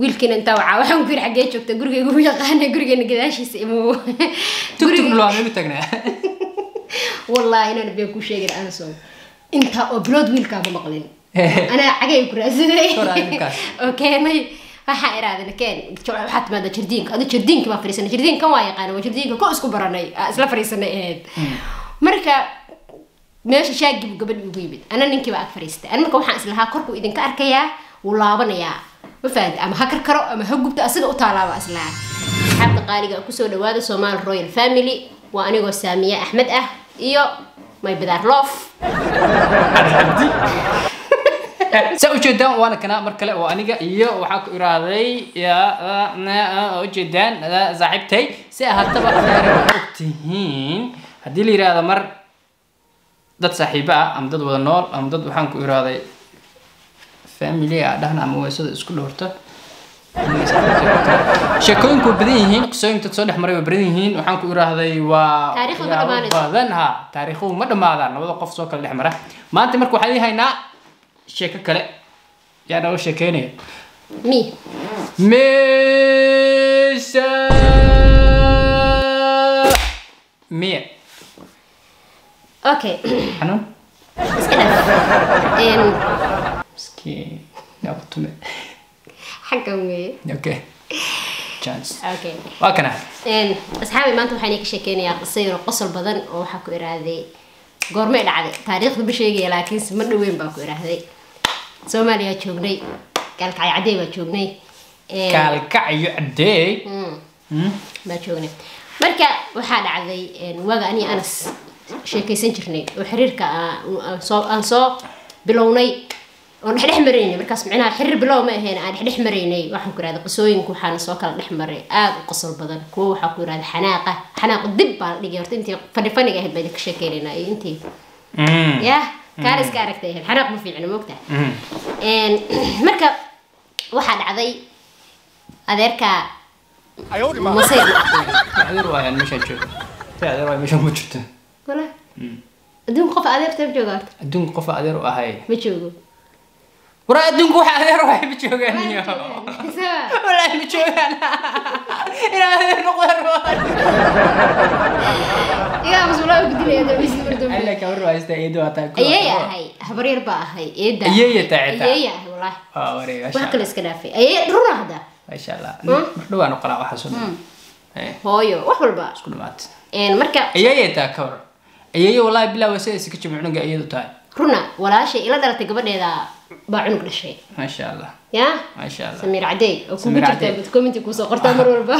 wiilkiina intaa wacaa waxaan ku yiri xaggee joogta gurigayga u yaqaana gurigeena gadaashiisa imu. Wallahi inaan been ku sheegin anso intaa oo bilood wiilkaa ma maqlin. Anaa cagay ku raadsaday oo keenay waxaa iraadana keen. Waxaa timaada jardiinka. Adu jardiinka baa fariisanay. Jardiinka waa yaqaana waa jardiinka ko isku baranay. Isla fariisanay ahayd marka meesha shaagib gabadh ugu yimid. Ana ninkii baa ag fariistay. Ana marka waxaan islahaa korkuu idinka arkayaa wuu laabanayaa وفهد أما هكر كرو أما هجوب تأسد أطالع وأسلع حب قارئ كوسو دواد سومال رويال فاميلي وأنا جو سامية أحمد أه إيو ما يبدر لوف. سأجدان وأنا كنا مركلة وأنا جا إيو وحق إرادي يا أنا أجدان زعبتي. سأهتبع أختين هدي لي رادا مر ضد صاحبة أم ضد ولا نور أم ضد وحنك إرادي. Family ah dhahna ama weesada isku dhowrta sheekooyinku way badan yihiin qisooyinka soo dhex maray way badan yihiin waxaan ku iraahday waa badan ha taariikhuhu ma dhammaadaan labada qof soo kala dhex mara maanta marka waxaan haynaa sheeko kale. Yaa noo sheekeynaya mi. Meesha miya okay xanuun iska dhaaf Weeye okay chance okay waa kana Een, asxaabi maanta waxaan ka sheekeynayaa qiso yar qosol badan oo waxaa ku iraaday goormay dhacday. Taariikhda ma sheegaya laakiinse ma dhaweyn baa ku irahday soomaaliya joognay. Gaalkacay cadey baa joognay. Kaalkacyo cadeey mm, Hmm? baa joognay. Marka waxaa dhacday waaga aniga anas sheekaysan jirnay oo xiriirka aan soo bilownay oon dhexdhex maraynay markaas micnaha xiriir bilow ma ahayn aan dhexdhex maraynay waxaan ku irahda qisooyinku waxaana soo kala dhex maray. Aada u qosol badan. Kuwo waxaa ku irahda xanaaqa. Xanaaqa dib baa la dhigay horta intii fani faniga ahayd baa idinka sheekeynaynaa iyo intii. Mm. yah kaana iska aragtay ahayd. Xanaaq ma fiicna moogta Mm. Marka waxaa dhacday adeerka masayr adeer waayan meeshaan adeer waay meeshaan ma jirto. Wala adduunka qof adeer teeb jooga horta. Adduunka qofa adeer u ahay. Ma joogo war adduunku wax adeer waxay ma joogaan iyo walahi ma joogaan inaa adeer noqdaahabaryar baa ahay eedawax kale iska dhaafay ayay dhurna hadda maasha allah mar dhawaan u qalaa waxaasun hooyo wax walba isku dhamaad marka ayay taa ka hor ayay wallahi bilaa wasaysa ka jimicnuga iyadu tahay runa walaashay ila dhalatay gabadheeda baa cunug dhashay masha allah ya masha allah samiir cadey oo kugu Samiir jirta Cadey. bad commenti kusoo qortaa mar walba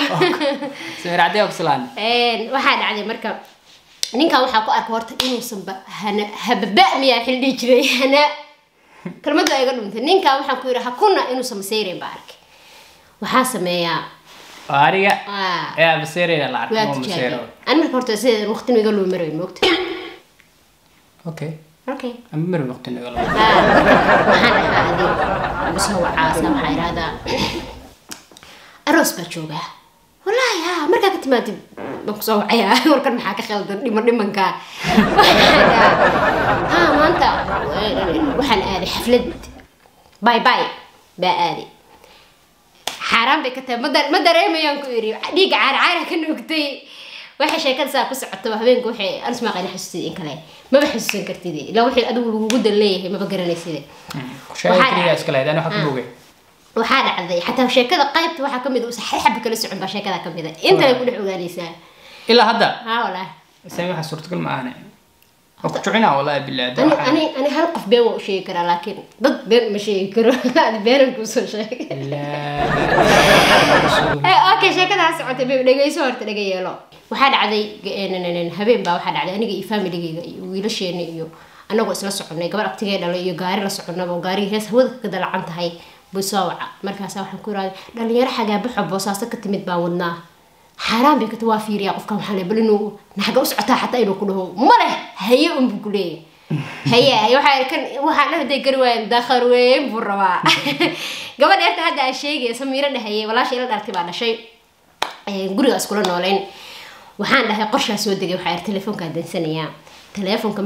samir cadee obsalaan Een, waxaa dhacday marka ninkan waxaa ku arka horta inuusan ba hana hababa miyaa xil dhihi jiray hana kelmadu ay iga dhuntay ninkan waxaan ku yidhi hakuna inuusan maseyreyn baa arkay waxaa sameeyaa waa ariga ah, ee baseereyna la waa arko tijaabiya maseero ani marka horta sideedan waqti iga loo marayn moogta okay أوكي مر وقت انه والله هذه وسو عاصم حير هذا aroos baad joogaa wallaahi ha markaa ka timaadid baan kusoo wacayaa warkan maxaa ka khaldan dhiman dhimanka ha maanta waxaan aaday xaflad bay bay baa aaday xaaraan bay ka tahay ma dareemayaan ku yidhi dhiigga caarcaara ka noogtay waxay sheekadasaa ku socotaba habeenku waxay alismaaqayna xasuustid in kale maba xasuusan kartid ilaa wixii adigu lagugu dan leeyahay maba garanayside waxaa dhacday xataa sheekada qaybta waxaa kamid uusan hal xaba kala socon baa sheekada kamida intana ku dhex ogaanaysaa ilaa hadda ha walaa sami waxa suurtagal ma ahane وكتعنا والله بالله ده أنا أنا أنا هلقف بين وشيء كرا لكن ضد بين مشي كرا لا بين نقص شيء لا Eh, beb dhegeyso horta dhega yeelo waxaa dhacday n- n- n- habeen baa waxaa dhacday aniga iyo familigeyga iyo wiilasheena iyo anagoo isla soconay gabar abtigee dhalay iyo gaari la soconaba oo gaarigii hees hawada ka dalacan tahay buu soo waca markaasa waxaan ku iraaday dhalinyaro xagaabaxo boosaaso ka timid baan wadnaa xaaraan bay kata waa fiiriyaa qofkan waxaa le bal inuu naxga u socotaa xataa inuu ku dhaho male haye unbuu ku leeyahay haye waxaa kan waxaa dhan haday gari waayeen dakhar buu rabaa gabadha eerta hadda aan sheegaya samiiro dhahaye walaasha ila dhaltay baa dhashay guriga iskula nooleyn waxaan qorshaa soo degay waxaa yar telefoonkaan dansanayaa telefoonka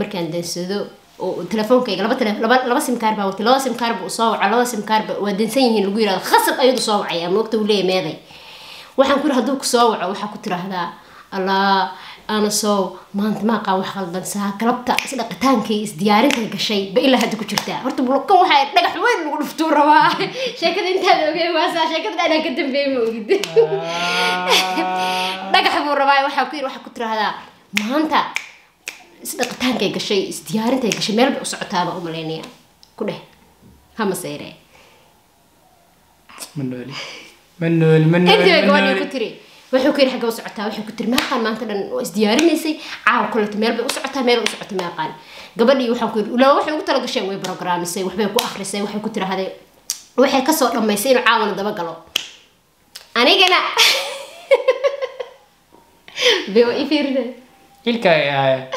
laba simkaar baa watay laba simkaar buu ayadu soo wacaya moogta uu leeyahay meeday waxaan ku soo waco waxaa ku tiraahdaa allah أنا سو ما أنت ما قاوي خلدن سها كلبتا سلك تانكي إزديارين تلقى شيء. بإلا هاد كنت شفتها هرت بلوكم وحير نجح وين نقول فطور روا شكل أنت هذا وجه واسع. شكل أنا كنت بيمو جد نجح آه. بور روا وحكير وحكتر هذا ما أنت سلك تانكي تلقى شيء إزديارين تلقى شيء. مربع وسعتها بقوم لينيا كله. هم سيره من نولي من نولي من نولي أنت بقولي كتري. Wuxuu ku yidhi xagga u socotaa waxay ku tiri maaqaan maanta dhan waa isdiyaarinaysay caawa kuleto meel bay u socotaa meel u socota maaqaan gabadhii waxaan ku yidhi ulaa waxay ugu talagasheen way brograamisay waxbay ku akhrisay waxay ku tiraahday waxay ka soo dhammaysay inuu caawana daba galo. Anigana bewa i fiirina ilka ay ahaayeen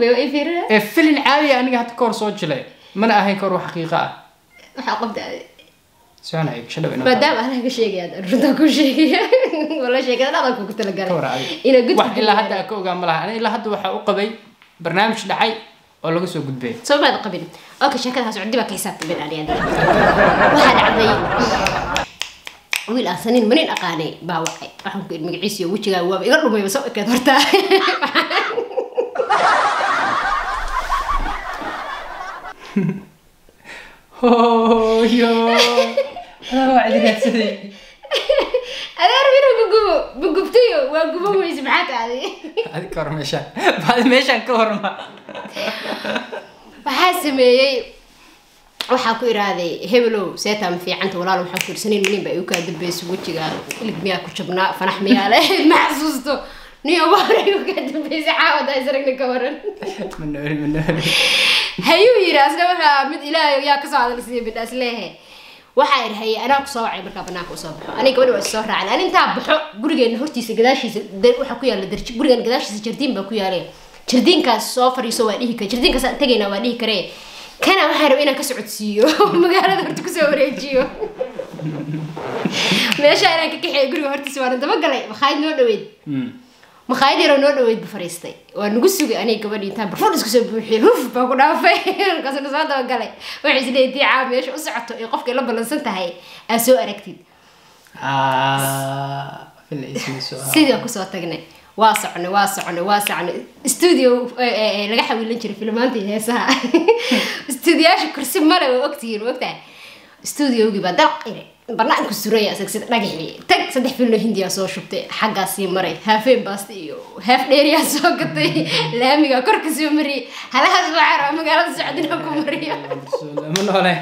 bewa i fiirina ee filin caadiya aniga hadda ka hor soo jilay mana ahayn ka hor wax xaqiiqa ah. Waxaa inoo maadaama anaga ka sheegaya runtaa ku sheegaya wala sheekada dhaqanka ku ka war talagalay adiga. ina gudka wax ilaa hadda aan ka ogaa ma laha aniga ilaa hadda waxaa u qabay barnaamij dhacay oo laga soo gudbay soo maad qabin okay sheekadaas cudi baa ka xisaabtamay ani adiga waxaa dhacday wiil aan sanin manin aqaanay baa wacay waxaan ku idhi magaciisiyo wejigaa waaba iga dhumayba soo ekeed horta hooyo waa gubgubo waa gubo weyse maxaad aada meeshaan ka horma waxaa sameeyey waxaa ku idhaahday hebelow seetaan fiicanta walaal waxaa ku irsaniin manin baa igu kaa dambeysay wejigaa ilig miyaa ku jabnaa fanax miyaa leeheyd ma xasuusto nin ugu horey igu kaa dambeysay caawadaa isragna ka waran hayuu yidhi asna waxaa mid ilaahay yaa kasoo hadal siiyay bidhaas leehe waxaa idhi haye anaa ku soo wacay markaa banaanka u soo baxo. Aniga gabadhi waa isoo raacay. Ani intaa baxo gurigeena hortiisa gadaashiisa da- waxaa ku yaalla darji gurigeena gadaashiisa jardiin baa ku yaale jardiinkaas soo fadhiiso waa dhihi kare jardiinkaas aan tegayna waa dhihi kare kana waxaa raba inaan ka socodsiiyo. Magaalada horta ku soo wareejiyo. Meesha inaan ka kaxeeyo guriga hortiisa waana dabagalay. Makhaayad noo dhaweyd makhaayad yaroo noo dhaweyd bu fariistay waa nagu sugay aniga gabadhii intaan barfuun isku soo buuxiyay huf baa ku dhaafay markaasna soo dabagalay waxay isleeyihin tii caa meesha u socoto ee qofkay la ballansan tahay aad soo aragtid sidii aan ku soo tagnay waa soconay waa soconay waa soconay studio laga xawiilan jiray filmaanta iyo heesaha studioyaasha kursi male waa ogtihiin ogtahay studiogii baa dalaq ire banaanku suraya asag sida dhagaxii tag saddex filno hindiyaa soo shubtay xaggaa sii maray haafeen baasta iyo haaf dheeriyaa soo gatay laamiga korka soo mariyay halahaas waxaa magaalada socdina ku mariyo ma noole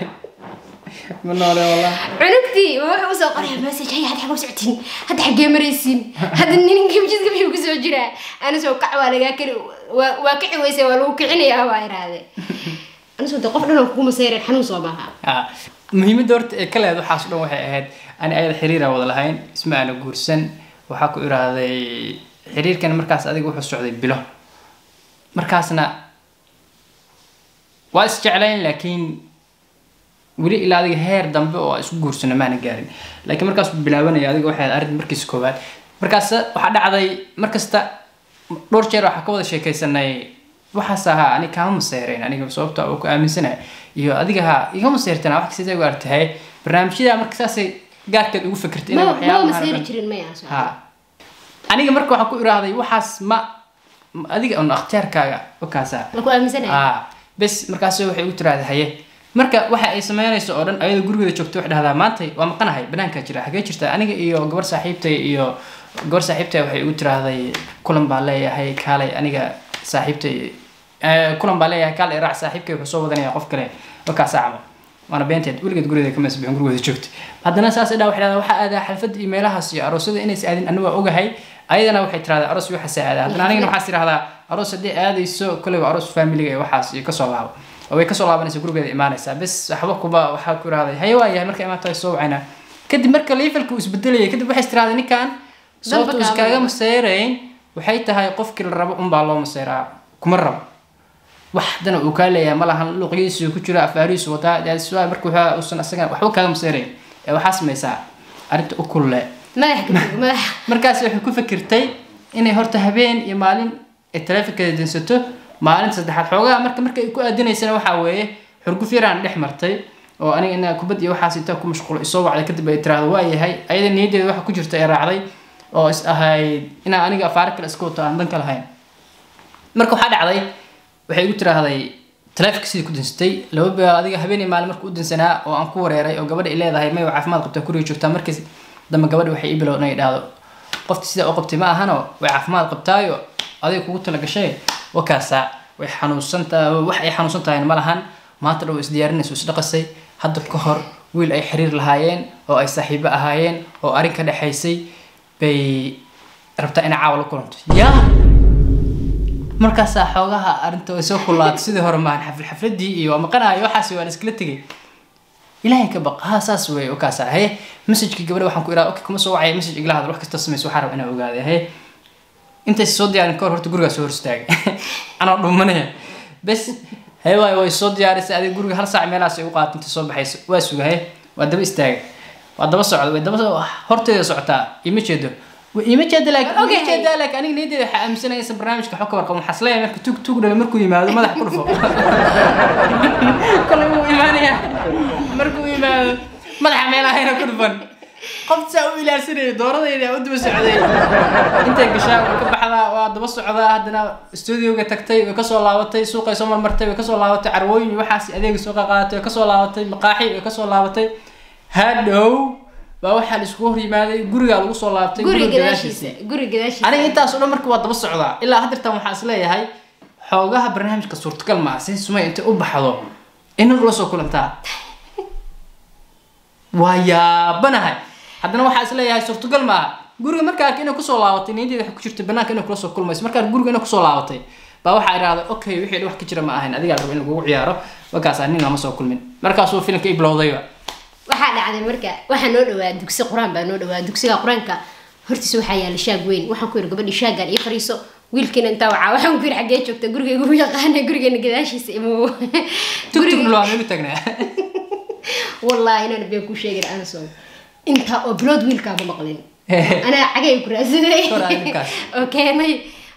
ma noole wallah cunugtii waa wuxuu usoo qoraya message hay hadda xagga u socotiin hadda xaggee maraysiin hadda ninkii jidka biyuu kusoo jiraa ana soo kac waa lagaa kari waa waa kici weyse waa lagu kicinayaa waa iraade ana soo de qof dhan oo kugu masayreen xanuun soo maaha Ah, muhiimadda horta ee ka leed waxaas dhan waxay ahayd ani ayada xiriira wada lahayn isma aana guursan. Waxaa ku iraaday xiriirkan markaas adiga wuxuu socday bilo. Markaasna waa isjeclayn laakiin weli ilaa adiga heer dambe oo isku guursano maana gaarin. Laakiin markaas bilaabanaya adiga waxay arrin markiisa koowaad markaas waxaa dhacday markasta dhowr jeer waxaa ka wada sheekaysanay waxaas ahaa ani kaama maseereyn aniga sababta oo ku aaminsanahay. Iyo adiga ha iga maseertana wax kasta ugaar tahay barnaamijyada marka saasay gaarkeed ugu inay ha aniga marka waxaan ku iraaday waxaas ma adiga un akhtiyaarkaaga ah bes markaas waxay ugu tiraahday haye. Marka waxa ay sameynayso oo dhan ayada gurigeeda joogto waxay dhahdaa maanta waa maqanahay banaankaa jira xagee jirta. Aniga iyo gabar saaxiibtay iyo gabar saaxiibtay waxay ugu tiraahday kulan baa leeyahay kaalay aniga saaxiibtay kulan baa leeyahay kaalay raac saaxiibkay wuxuu soo wadanaya qof kale wakaasaa camo waana beenteed weligeed gurigeeda kama sbixin gurigeeda joogta haddana saas idhaa waxay dhahdaa waxaa aadaa xalfad iyo meelahaas iyo aroosyada inays aadin anigu waa ogahay. Ayadana waxay tirahdaa aroos waxaasa aadaa haddana anigana waxaas tirahdaa aroos haddii aadayso kolley waa aroos familiga iyo waxaas iyo ka soo laabo. Oo way ka soo laabanaysa gurigeeda imaanaysaa. Bes waxba kuba waxaa ku irahday haye waa yahay marka imaata soo wacayna. Kadib marka levelka uu isbedelayay kadib waxay tirahday ninkan sababta iskaaga kaama. Waxay tahay qofkii la rabo unbaa loo maseyraa kuma rabo. Wax dana uu kaa leeyahay ma lahan luqyiisu ku jira afaariisu wataa. Daasuaa marka waxa uusan asaga waxba kaaga maseyrayn ee waxaa samaysaa arrinta u kulle markaas waxay ku fikirtay inay horta habeen iyo maalin ay taleefonkeeda dansato maalinta saddexaad xoogaa marka marka ay ku aadinaysana waxaa weeye xurguf yaraan dhex martay oo aniga inaa kubad iyo waxaas intaa ku mashquulo isoo wacday kadib ay tiraahdo waa yahay. Ayada niyaddeeda waxa ku jirta ay raacday oo is ahayd inaan aniga afaari kale iska wato aan danka lahayn. Marka waxaa dhacday waxay igu tiraahday taleefonka sidii ku dansatay laba adiga habeenii maalin marka u dansanaa oo aan ku wareeray oo gabadha ay leedahay may caafimaad qabtaa guriga joogtaa markiis dambe gabadha waxay ii bilowna dhahdo qofta sidaa u qabtay ma ahano way caafimaad qabtaayo adiga kugu tala gashay way xanuunsantaa wax ay xanuunsan tahay ma lahan maanta dhow isdiyaarinayso isdhaqasay hadda ka hor wiil ay xiriir lahaayeen oo ay saaxiibo ahaayeen oo arrin ka dhexaysay bay rabtaa inay caawa la kulanto yaa! Markaasaa xoogaha arrinta way soo kullaatay sidii hore maahan xafl xafladii iyo waa maqanayo waxaas waan iskala tegay ilaahay ka baq ha saas wey okaasa haye messagekii gabadha waxaan ku iraa okay kuma soo wacaya message igala hadal. Wax kasta samayso waxaa raba inaan ogaaday haye intaysa soo diyaarin ka hor horta gurigaa soo hor istaagay. Anoo dhumanaya bes haye waay way soo diyaarisay. Adiga guriga hal saac meelahaas ay u qaatay inta soo baxayso waa suga haye waa daba istaagay waa daba socda way daba horteeda socotaa ima jeedo. Ima jeeda laakiin Okay. ima jeeda laakiin aniga niyaddeeda waxaa aaminsanaya insan barnaamijka xog ka warqabo waxaa is leeyahay marka tug tug dhalo markuu yimaado madax ku dhufo. Kale wuu imaanaya markuu yimaado madaxa meelahayna ku dhufan. Qof saa u ilaarsanaya dooradayda u daba socday. Intay gashaa way ka baxdaa waa daba socdaa haddana studioga tagtay way ka soo laabatay suuqay soo marmartay way ka soo laabatay carwooyin waxaas adeega soo qaqaadatay way ka soo laabatay maqaaxi way ka soo laabatay hadhow baa waxaa la iskugu hor yimaaday gurigaa lagu soo laabatay guri guriga gadaashiisa. guri gadaashiisa. Aniga intaas oo dhan marka waa daba socdaa ilaa haddeertan waxaa is leeyahay xoogaha barnaamijka suurtagal maa si sumay intay u baxdo inan ula soo kulantaa. Waa yaabanahay. Haddana waxaa is leeyahay suurtagal maaha guriga markaa arka inay ku soo laabatay niyaddeeda waxay ku jirtay banaanka inay kula soo kulmayso markaa guriga inay ku soo laabatay baa waxaa idhahda okay wixii wax ka jira ma ahayn adigaa raba in lagugu ciyaaro markaasaa nin lama soo kulmin. Markaasuu filimka i bilowdayba waxaa dhacday marka waxaa noo dhawaa dugsi qur'aan baa noo dhawaa dugsiga qur'aanka. Hortiisa waxaa yaalla shaag weyn. Waxaan ku yidhi gabadhi shaagaan ii fariiso wiilkiina intaa wacaa waxaan ku yidhi xaggee joogta. Gurigayga u yaqaana gurigeena gadaashiisa meelu tagnaa. Wallaahi inaan been ku sheegin anso intaa oo bilood wiilkaama maqlin. Anaa cagay ku raadsaday oo keenay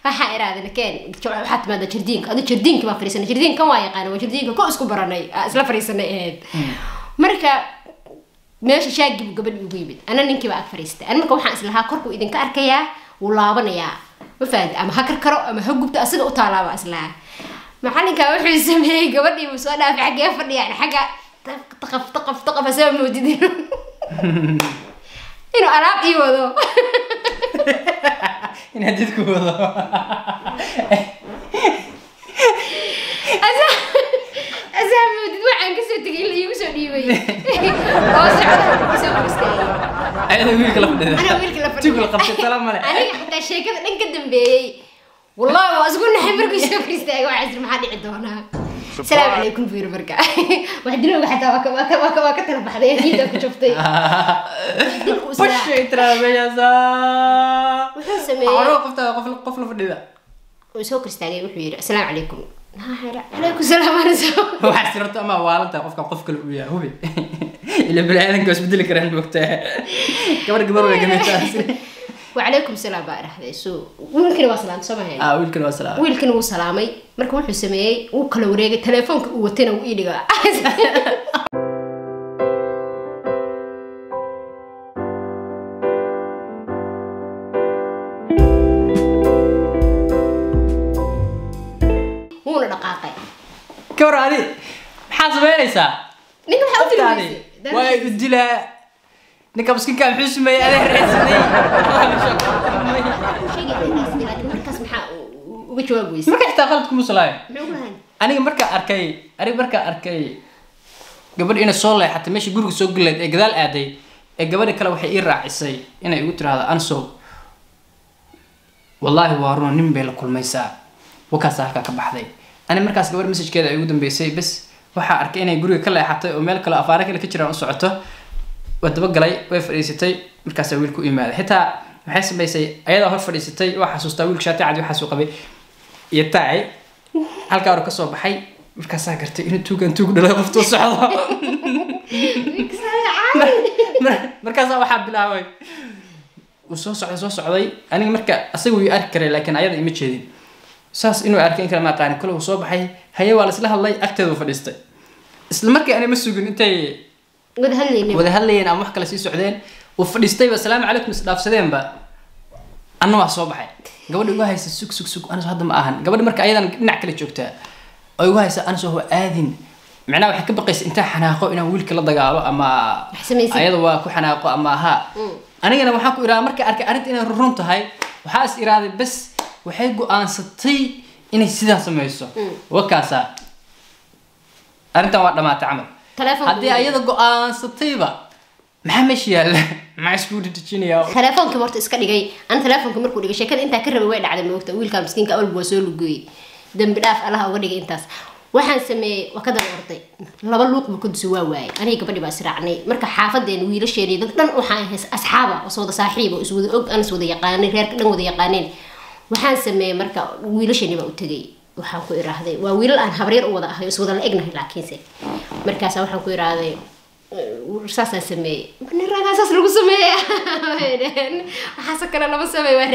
waxaa iraadana keen. Waxaa timaada jardiinka. Adu jardiinka baa fariisanay jardiinkan waa yaqaana waa jardiinka ko isku baranay. Isla fariisanay ahayd. Marka meesha shaagii buu gabadhi ugu yimid. Ana ninkii baa ag fariistay ana marka waxaan islahaa korkuu idinka arkayaa wuu laabanayaa ma ama ha karkaro ama ha gubto asiga u taalaaba islahaa macalinkaa wuxuu sameeyey gabadhii buu soo dhaafay xaggee fadhiyaan xagga taqaf taqaf taqaf asaba moodid inuu inuu alaab ii wado. Inaad dadku wado waxaan kasoo tegay la soo dhiibay oo socda isoo istaagay السلام عليكم ترى أكو شفتي. ترى وحسمي عروق قفل قفل في السلام عليكم. waxaa sirto ama waalantaa qofka qof kale u yaa hubi ila baniaadanka waa isbedeli karaan moogtaa gabar gabar waa gametaas وعليكم السلام بقى رح سو ويلكن وسلام سمعي آه ويلكن وسلام ويلكن وسلامي مركو وحو سميي وكلا وريغي تليفونك وتنا وإيدي dhaqaaqay maxaa samaynaysaa ninka waxaa u qoftaani filmaysay waa u dilaa ninka maskinka muxuu sameeyey adee reesaday markaas maxaa uga jawaab weysay marka xitaa qalad kuma salaayo muxuu ku lahayn aniga markaa arkay aniga markaa arkay gabadh inay soo leexatay meesha guriga soo galeed ee gadaal aaday ee gabadha kale waxay ii raacisay inay igu tiraahdo ansow wallaahi waa runa nin bay la kulmaysaa wakaasa halkaa ka baxday ani markaas gabadh messajkeeda ay ugu dambeysay bes waxaa arkay inay guriga ka leexatay oo meel kale afaare kale ka jiraan u socoto. Waa dabagalay way fadhiisatay markaasaa wiilku u imaaday xitaa waxay samaysay ayadaa hor fadhiisatay waa xasuustaa wiilka shaati cadi waxaasuu qabay iyo taay halkaa hore ka soo baxay markaasaa gartay inuu tuugan tuug dhalay qoftuu socdo. Mar- markaasaa waxaa bilaabay. Uu soo socday soo socday. Aniga marka asaga wuu arki karay laakiin ayada ima jeedin saas inuu arkay in kale ma aqaani kole uu soo baxay haye waa laisla hadlay agteedu fadhiistay. Isla markii ani ma sugin intay wada hadlayeen ama wax kale sii socdeen uu fadhiistayba asalaamu calaykum isdhaafsadeenba anna waa soo baxay. Gabadha igu haysa sug sug sug anas hadda ma ahan. Gabadha marka ayadan dhinac kale joogtaa oo igu haysa anas waa aadin. Macnaha waxay ka baqaysa intaan xanaaqo inaan wiilka la dagaalo ama ayada waa ku xanaaqo ama ha. Anigana waxaan ku iraaday markay arkay arrinta inay run tahay waxaa is iraaday bes waxay go'aansatay inay sidaa samayso. Wakaasaa arrintan waa dhamaatay camal. Haddii ayada go'aansatayba maxaa meesha yaalla? Maxaa isku dhijinayaa telefoonka horta iska dhigay. Ana telefoonka markuu dhigay sheekada intaa ka rabay way dhacday moogta wiilka miskiinka awalba waa soo lugooyey dambi dhaaf allaha uga dhigay intaas. Waxaan sameeyey waa ka daba orday. Laba luuq buu kaduso waa waayay aniga gabadhi baa israacnay marka xaafadeena wiilasheeni dad dhan waxaan ahays asxaaba is wada saaxiiba is wada og aan is wada yaqaanay reerka dhan wada yaqaaneen waxaan sameeyey marka wiilasheeni baa u tegay waxaan ku iraahday waa wiilal aan habreer u wada ahay is wada la egnahay laakiinse. Markaasa waxaan ku iraahday saasaan sameeyey nin ragaa saas lagu sameeya waxaasoo kale lama sameeyo waa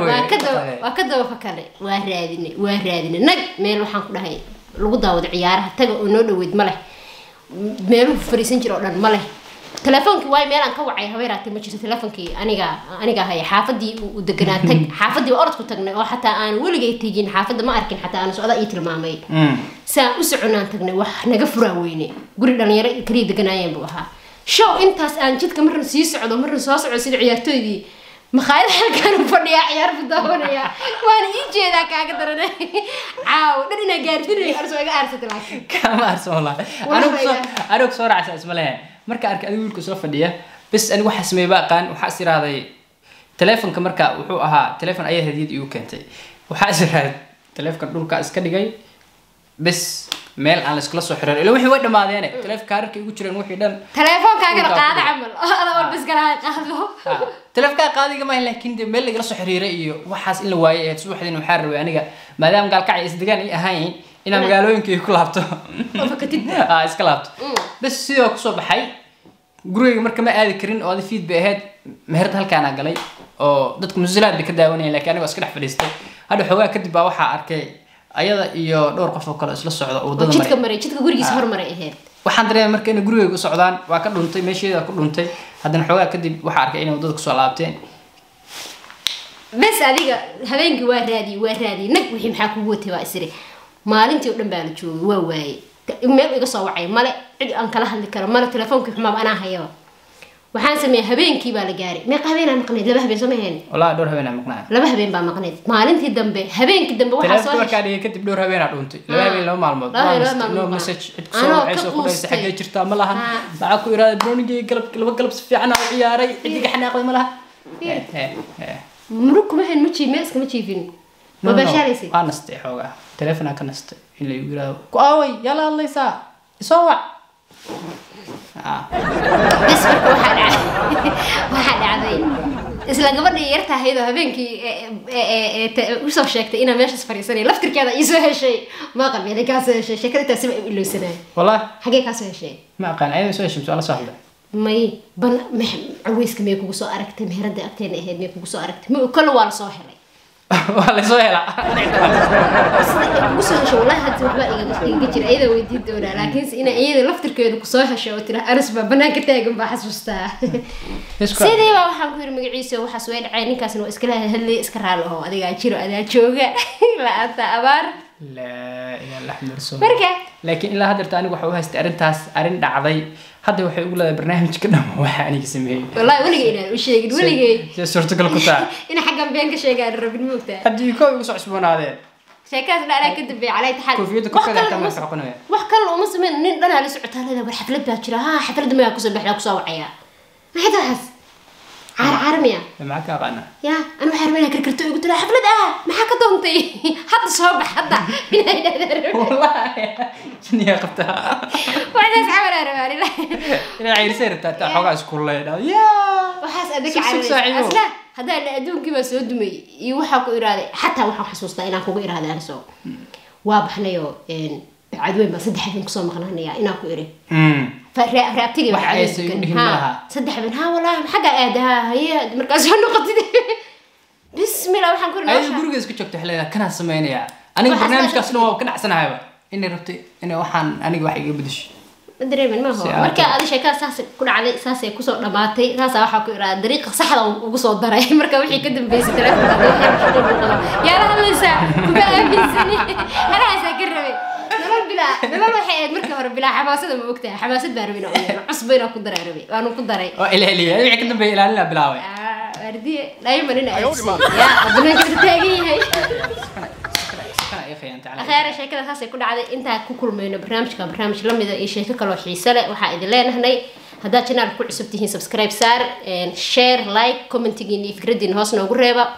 wey. waa ka daba waa ka daba fakale waa raadine waa raadine nag meel waxaan ku dhahay lagu daawado ciyaaraha taga oo noo dhaweyd ma leh. Meeluhu fariisan jira oo dhan ma leh تلفونك واي ميلان كوعي هويراتي ما جرت تلفونكي أنيقا أنيقا هاي حافظي ودقنات تج حافظي وأرد كنت تجنا وحتى أنا ولقي تيجين حافظ ما أركن حتى أنا سؤال إيتر مامي سا أسعنا تجنا وح نقفر ويني قري لنا يرى كري دقناين بوها شو أنت أنا جد كمرة سيسعد ومرة ساسع وسيد عيارتوي دي مخايل halkan fadhiya ciyaar fidawaya waan ii jeedaa kaaga daranay. Caaw dhan inaa gaartinay arso iga aarsatay laakiin. Kama arso wallaahi anigu soo anigu soo raacsan isma lehe marka arkay adigu wiilka soo fadhiya bes anigu waxaa sameeyay baa aqaan waxaa is iraaday telefonka marka wuxuu ahaa telefon ayaa hadiyad igu keentay waxaa is iraaday telefonka dhulka iska dhigay bes meel aan la iskula soo xiran ila wixii way dhamaadeene telefonka kaararka igu jireen wixii dhan teleefoonkaagana Dhulkaa qaada camal ada walba iskalaha qaado telefonkaa qaadiga maaha laakiin de meel lagala soo xiriiray iyo waxaas in la waayay ahayd subaxdiin waxaa rabay aniga maadaama gaalkacay isdegaan ay ahayn inaan magaalooyinkii ku laabto iska laabto bes sidoo kusoo baxay gurigayga marka ma aadi karin oo adi fiid bay ahayd meherad halkaanaa galay oo dadka musilaad bay ka daawanayeen laakiin aniga waa iska dhex fadhiistay. Hadha xoogaa kadib baa waxaa arkay ayada iyo dhowr qof oo kale isla socda oo oo waddada jidka maray. maray jidka gurigiisa hormaray ahayd. Waxaan dareemay marka inay gurigayga u socdaan waa ka dhuntay meesheeda ku dhuntay. Haddana xoogaa kadib waxaa arkay inay waddada ku soo laabteen bes adiga habeenkii waa raadiyey waa raadiyey nag wixii maxaa kugu watay baa isiri maalintii oo dhan baa la joogay waa waayey. Meel iga soo wacay male cid aan kala hadli karo male telefoonkii xumaaba anaa hayaba waxaan sameeyey habeenkii baa la gaaray meeqa habeenaa maqnayd laba habeen soo maheen wallahi dhowr habeenaa maqnaa laba habeen baa maqnayd maalintii dambe habeenkii dambe waxaa soo telefonka heshay markaa dhigay kadib dhowr habeenaa dhuntay laba Ah. habeen laba maalmood Laba habeen, Waa laba mistake, no maalmood. message cid Anoo kusoo ka wacayso ku dhahaysa quustay. xaggee jirtaa ma lahan Ah. maxaa ku iraaday brownigii galab laba galab si fiican aa u ciyaaray cidiga xanaaqday ma laha Yeah. Eh, eh, eh. murug kuma hayn ma jiif meel iskama jiifin No, waa no, baashaalaysay waa nastay xoogaa telefonaa ka nastay in la igu yiraahdo ku aaway yaa la hadlaysaa isoo wac Ah. bes marka waxaa dhacday. Isla gabadhii yarta ahaydoo habeenkii u soo sheegtay inaa meeshaas fariisanay laftirkeeda iisoo heshay. Ma qabeelay kaasoo heshay. Sheekada intaasiba u ilowsanaa wallahi xagee kaasoo heshay? Ma aqaan ayada soo heshimso waa la soo hadlay may mex- caweyska miyay kugu soo aragtay meherada agteena ahayd miyay kugu soo aragtay. Kolle waa la soo helay waa helaa ay kugu soo heshay wallahi hadda waxba igaga igaga jira iyada weydiin doonaa laakiinse ina iyada laftirkeedu kusoo heshay oo tira aris baa banaanka taagan baa xasuustaa Isku- sidii baa waxaan ku yiri magaciisa waxaas way dhacay ninkaasna waa iskala hadlay iska raali aho adigaa jiro adaa jooga la-aanta abaar laa ilaaha illa axmed rasuul marka laakiin ilaa haddeerta anigu waxa u haystay arrintaas arrin dhacday هذا هو يقول هذا برنامج كنا وحاني اسمه والله ولا جينا وش يقول ولا جينا سر تقول كتاع إن حقا بينك شيء قال ربنا موتة هدي يكون يسوع سبحان هذا شيء كذا لا لك كذب على تحل كوفيد كوفيد كذا ما سرقنا ما حكل ومسمين نين أنا لسه عتال هذا بالحفلة بها كذا ها حفلة ما يكسب بحلا كسا وعيا ما حد هذا عار نعم. عارمية معك أغنى يا أنا وحي رمينا كركرتو قلت له حفلة آه محاك دونتي حط صوب حد والله. شنو يا قبتها وعدا سعبر أنا ماري لا عير سير تاتا حوغا شكور الله يا. وحاس أدك عارمي أصلا هذا لا أدون سودمي يوحا كو إرادي حتى وحا حسوستا إنا كو إرادي أنا سو وابحنا يو عدوين بس دحيفين كسو مقنهن يا إنا كو raabtagii waxsaddex habeen haa walaahi maxaga aadahaa haye markaas waa noqotid bismillah waxaan ku ayada gurigees ku joogto waxay leedahay kanaa samaynayaa aniga barnaamijkaas dhan waa ka nacsanahaaba inay rabto inay waxaan aniga wax iga bedesho ma dareemin ma hoo marka adi sheekada saas ku dhacday saasay kusoo dhamaatay saasaa waxaa ku iraa dariiqa saxda ugu soo daray marka wixii ka dambeysay taleefonka yaala hadlaysaa kuma aaminsani anahaasaa ka rabay nolol waxay ahayd markii hore bilaa xamaasada ma ogtahay xamaasad baa rabay inaa u yeelo cusba inaa ku daray rabay waanu ku daray waa ilaaliya wixii ka dambeeya ilaalina bilaabay Ah, waardiye daayiman ina aadsiin yaa abanaanka taagan yahay kana ay khiyaantay calaa akheere sheekada saasay ku dhacday intaa ku kulmayno barnaamijka barnaamij lamida iyo sheeko kaloo xiise leh waxaa idin leenahay haddaad channel ku cusub tihiin subscribe saar share like commentigiin iyo fikradiin hoos noogu reeba waa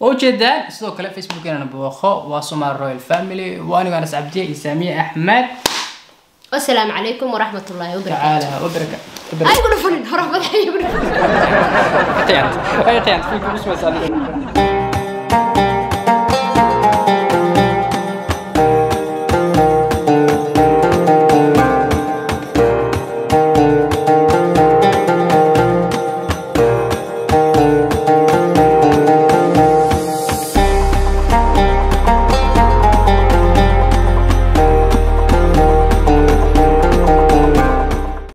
وجدان سدو كلا فيسبوك أنا بوخو. واسوما رويال فاميلي وأنا وانس عبدي اسامي أحمد. السلام عليكم ورحمة الله وبركاته. تعالى وبركاته أي قلو فنن هرح بضحي تيانت. أي تيانت. فيكم اسمه سالي